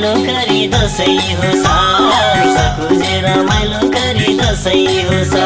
रमाइलो गरी दसैँ हो सा। सकुजे रमाइलो गरी दसैँ हो सा।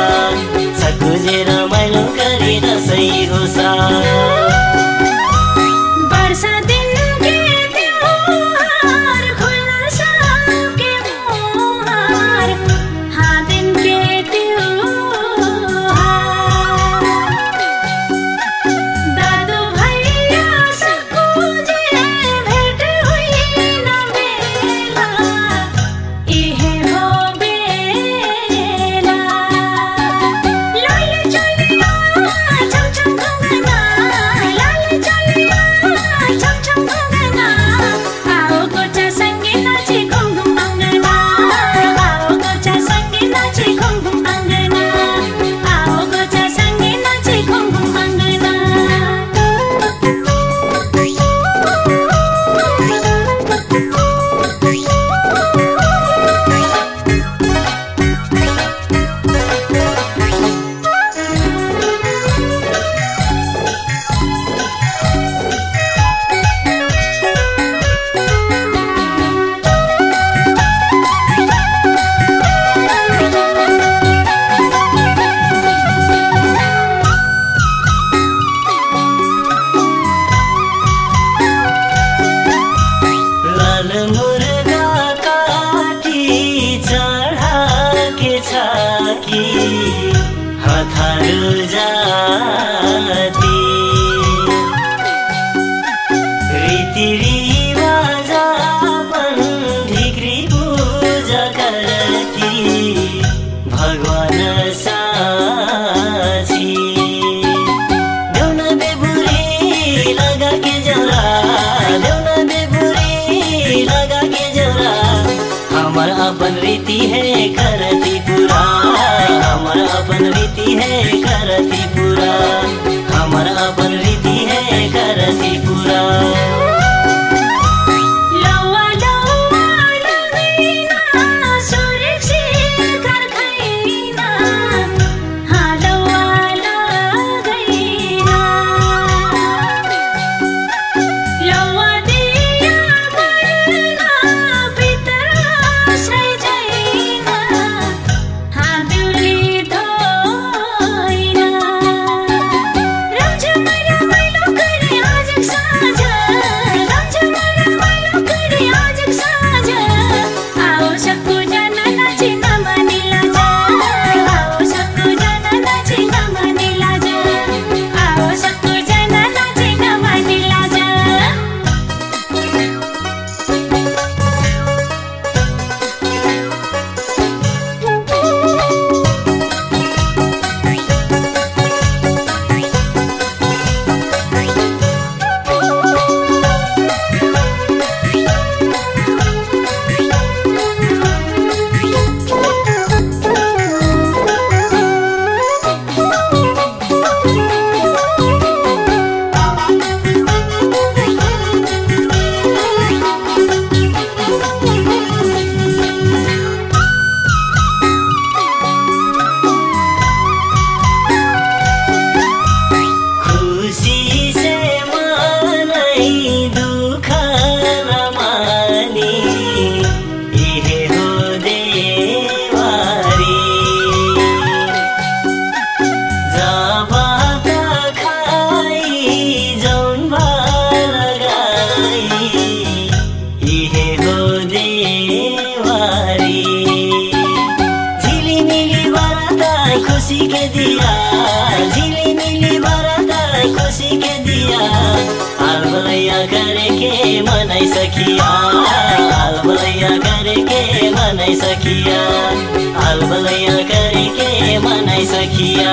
हमर अपन रीति है करती पूरा। हमर अपन रीति है करती पूरा। सकिया। अलबलैया करके बनाइ सकिया। अलबलैया करके मनै सकिया।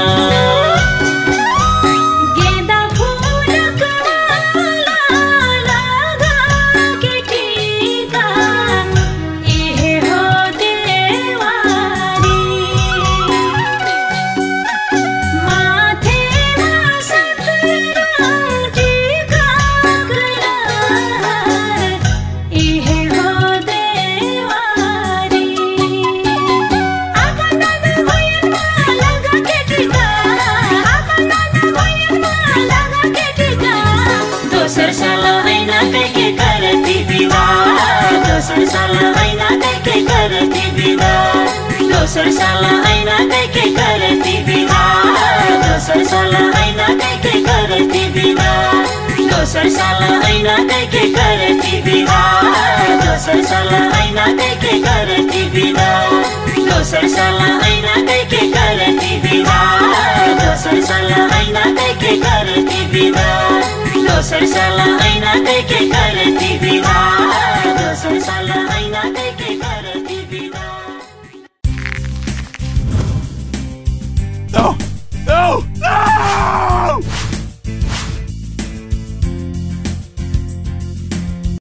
दोस्रो साल होइन कै गरी बिदा दोस्रो साल होइन